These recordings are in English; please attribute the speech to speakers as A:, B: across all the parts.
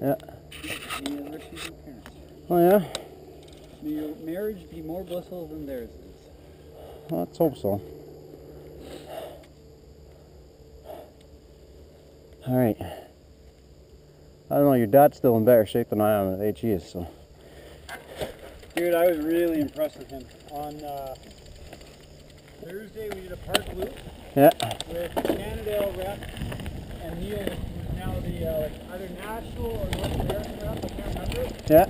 A: Yeah.
B: Universities and parents.
A: Oh yeah?
B: May your marriage be more blissful than theirs is.
A: Well, let's hope so. All right. I don't know, your dad's still in better shape than I am at HE is, so.
B: Dude, I was really impressed with him. On uh, Thursday, we did a park loop
A: Yeah.
B: with Cannondale rep and Neil, now the uh, like either national or North American rep. I can't remember.
A: Yeah.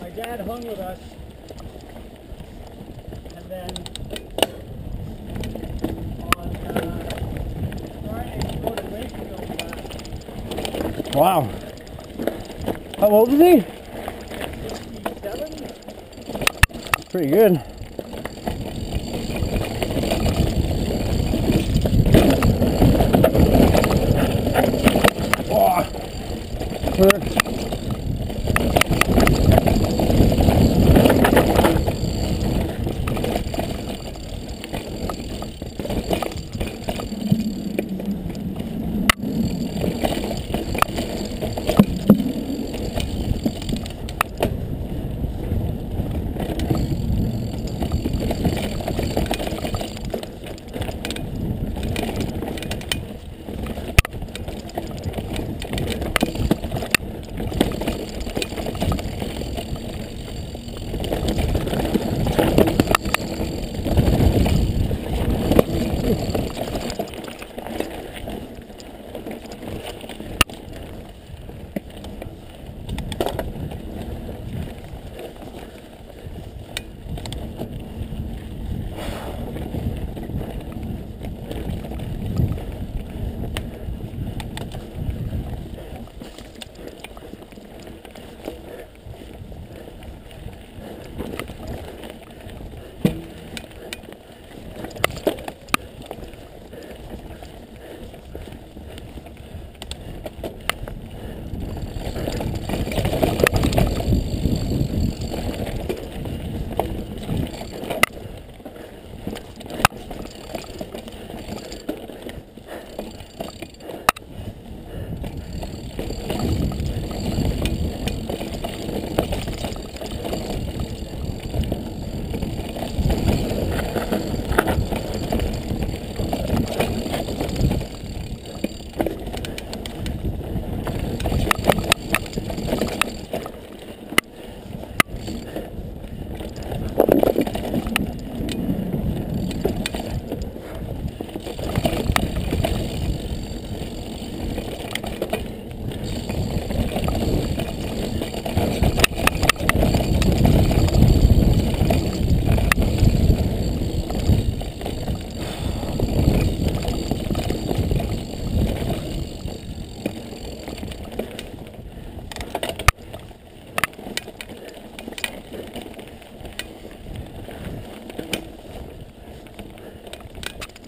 B: My dad hung with us, and then on uh, Friday, we go to Lakeville last
A: Wow. How old is he?
B: 67.
A: Pretty good. Good.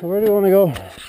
A: where do you want to go?